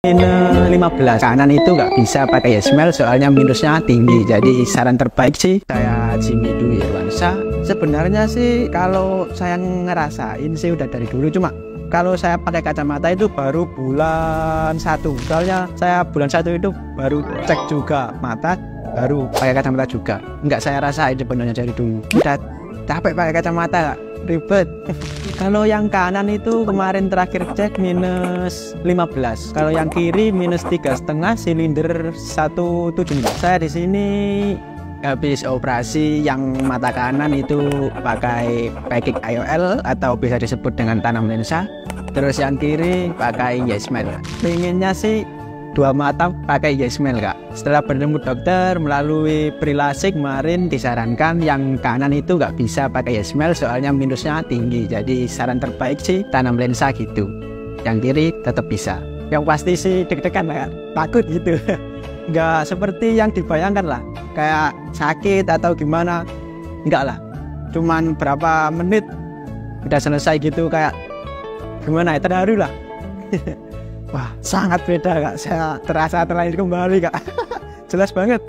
Minus 15 kanan itu nggak bisa pakai Yesmel soalnya minusnya tinggi. Jadi saran terbaik sih saya Jimmy Dwi Irwansa sebenarnya sih kalau saya ngerasain sih udah dari dulu cuma kalau saya pakai kacamata itu baru bulan satu. Soalnya saya bulan satu itu baru cek juga mata baru pakai kacamata juga. Nggak saya rasain sebenarnya dari dulu. Udah capek pakai kacamata ribet. Kalau yang kanan itu kemarin terakhir cek minus 15 kalau yang kiri minus tiga setengah silinder 175 saya di sini habis operasi yang mata kanan itu pakai packing IOL atau bisa disebut dengan tanam lensa. Terus yang kiri pakai Yesmel pengennya sih dua mata pakai Yesmel kak. Setelah bertemu dokter melalui prilasik kemarin disarankan yang kanan itu nggak bisa pakai Yesmel soalnya minusnya tinggi. Jadi saran terbaik sih tanam lensa gitu. Yang kiri tetap bisa. Yang pasti sih deg-degan lah kan takut gitu. Nggak seperti yang dibayangkan lah. Kayak sakit atau gimana enggak lah. Cuman berapa menit udah selesai gitu kayak gimana ya terharu lah Wah, sangat beda kak. Saya terasa terlahir kembali kak. Jelas banget.